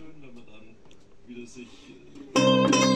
schön, wenn man dann wieder sich. Äh,